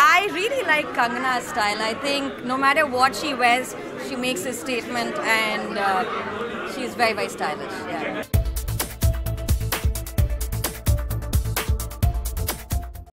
I really like Kangana's style. I think no matter what she wears, she makes a statement and uh, she's very, very stylish. Yeah.